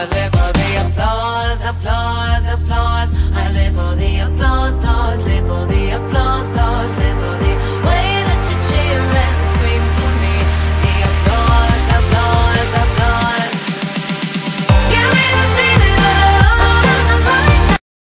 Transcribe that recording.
I live for the applause, applause, applause.